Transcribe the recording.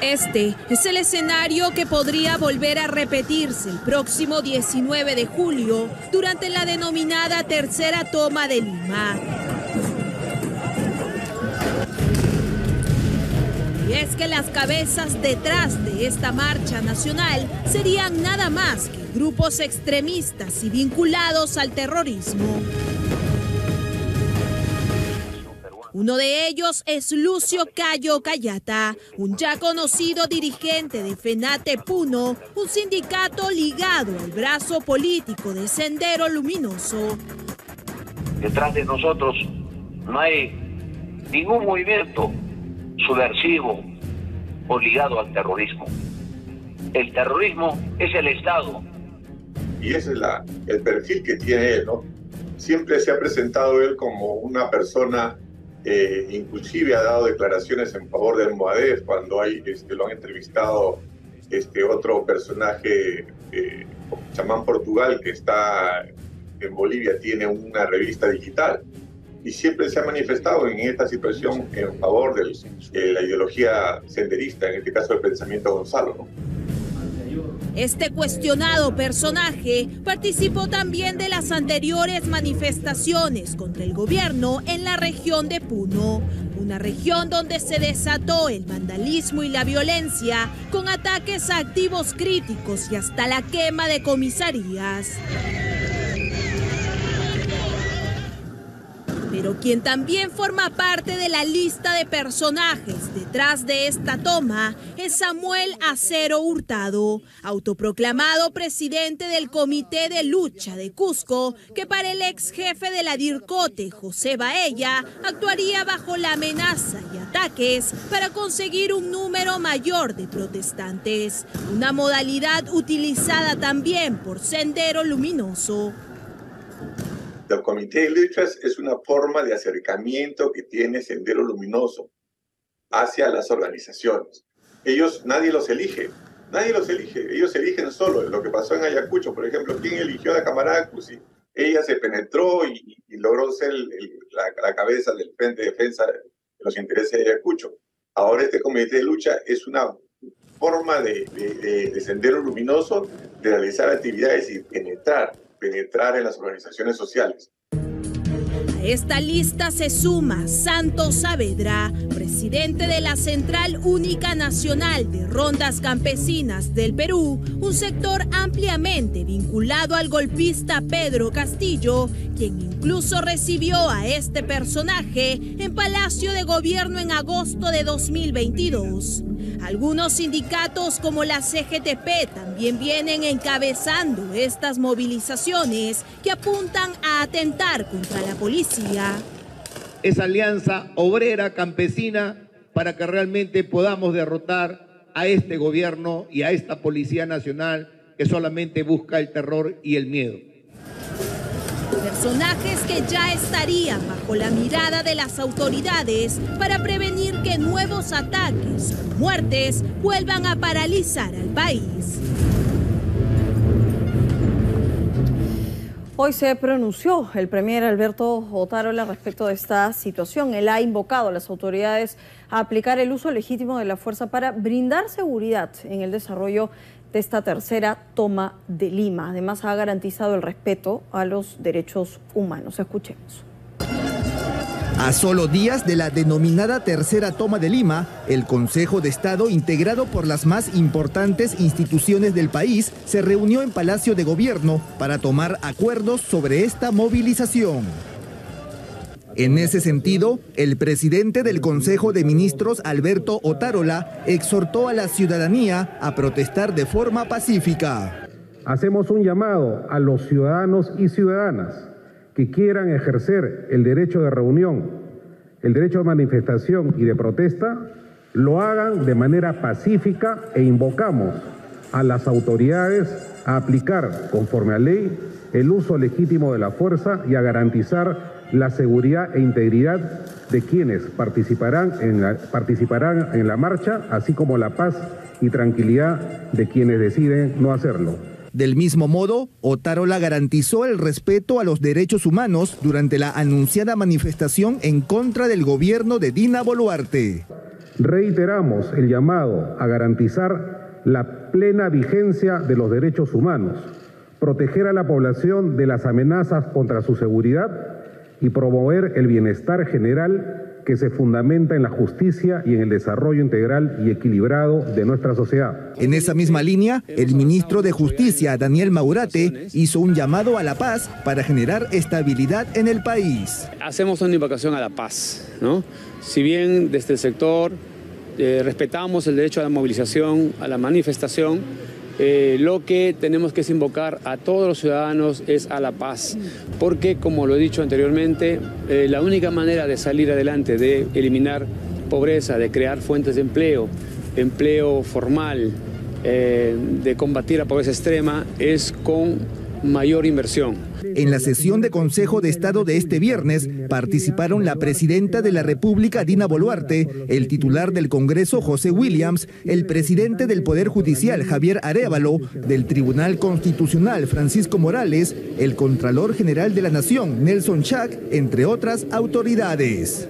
Este es el escenario que podría volver a repetirse el próximo 19 de julio durante la denominada tercera toma de Lima. Y es que las cabezas detrás de esta marcha nacional serían nada más que grupos extremistas y vinculados al terrorismo. Uno de ellos es Lucio Cayo Cayata, un ya conocido dirigente de FENATE Puno, un sindicato ligado al brazo político de Sendero Luminoso. Detrás de nosotros no hay ningún movimiento subversivo o ligado al terrorismo. El terrorismo es el Estado. Y ese es la, el perfil que tiene él, ¿no? Siempre se ha presentado él como una persona eh, inclusive ha dado declaraciones en favor de Almohadez cuando hay, este, lo han entrevistado este otro personaje, eh, Chamán Portugal, que está en Bolivia, tiene una revista digital y siempre se ha manifestado en esta situación en favor de la ideología senderista, en este caso el pensamiento Gonzalo. ¿no? Este cuestionado personaje participó también de las anteriores manifestaciones contra el gobierno en la región de Puno, una región donde se desató el vandalismo y la violencia con ataques a activos críticos y hasta la quema de comisarías. Pero quien también forma parte de la lista de personajes detrás de esta toma es Samuel Acero Hurtado, autoproclamado presidente del Comité de Lucha de Cusco, que para el ex jefe de la DIRCOTE, José Baella, actuaría bajo la amenaza y ataques para conseguir un número mayor de protestantes, una modalidad utilizada también por Sendero Luminoso. El comité de luchas es una forma de acercamiento que tiene Sendero Luminoso hacia las organizaciones. Ellos, nadie los elige, nadie los elige, ellos eligen solo. Lo que pasó en Ayacucho, por ejemplo, ¿quién eligió a la y Ella se penetró y, logró ser la, cabeza del Frente de Defensa de los intereses de Ayacucho. Ahora este comité de lucha es una forma de, de Sendero Luminoso de realizar actividades y penetrar penetrar en las organizaciones sociales. A esta lista se suma Santos Saavedra, presidente de la Central Única Nacional de Rondas Campesinas del Perú, un sector ampliamente vinculado al golpista Pedro Castillo, quien incluso recibió a este personaje en Palacio de Gobierno en agosto de 2022. Algunos sindicatos como la CGTP también vienen encabezando estas movilizaciones que apuntan a atentar contra la policía. Esa alianza obrera campesina para que realmente podamos derrotar a este gobierno y a esta Policía Nacional que solamente busca el terror y el miedo. Personajes que ya estarían bajo la mirada de las autoridades para prevenir que nuevos ataques o muertes vuelvan a paralizar al país. Hoy se pronunció el premier Alberto Otárola respecto de esta situación. Él ha invocado a las autoridades a aplicar el uso legítimo de la fuerza para brindar seguridad en el desarrollo de esta tercera toma de Lima. Además, ha garantizado el respeto a los derechos humanos. Escuchemos. A solo días de la denominada tercera toma de Lima, el Consejo de Estado, integrado por las más importantes instituciones del país, se reunió en Palacio de Gobierno para tomar acuerdos sobre esta movilización. En ese sentido, el presidente del Consejo de Ministros, Alberto Otárola, exhortó a la ciudadanía a protestar de forma pacífica. Hacemos un llamado a los ciudadanos y ciudadanas que quieran ejercer el derecho de reunión, el derecho de manifestación y de protesta, lo hagan de manera pacífica e invocamos a las autoridades a aplicar conforme a ley el uso legítimo de la fuerza y a garantizar la seguridad e integridad de quienes participarán en la, participarán en la marcha, así como la paz y tranquilidad de quienes deciden no hacerlo. Del mismo modo, Otárola garantizó el respeto a los derechos humanos durante la anunciada manifestación en contra del gobierno de Dina Boluarte. Reiteramos el llamado a garantizar la plena vigencia de los derechos humanos, proteger a la población de las amenazas contra su seguridad y promover el bienestar general que se fundamenta en la justicia y en el desarrollo integral y equilibrado de nuestra sociedad. En esa misma línea, el ministro de Justicia, Daniel Maurate, hizo un llamado a la paz para generar estabilidad en el país. Hacemos una invocación a la paz, ¿no? Si bien desde el sector eh, respetamos el derecho a la movilización, a la manifestación, eh, lo que tenemos que invocar a todos los ciudadanos es a la paz, porque como lo he dicho anteriormente, eh, la única manera de salir adelante, de eliminar pobreza, de crear fuentes de empleo, empleo formal, eh, de combatir la pobreza extrema, es con mayor inversión. En la sesión de Consejo de Estado de este viernes participaron la presidenta de la República, Dina Boluarte, el titular del Congreso, José Williams, el presidente del Poder Judicial, Javier Arevalo, del Tribunal Constitucional, Francisco Morales, el Contralor General de la Nación, Nelson Chac, entre otras autoridades.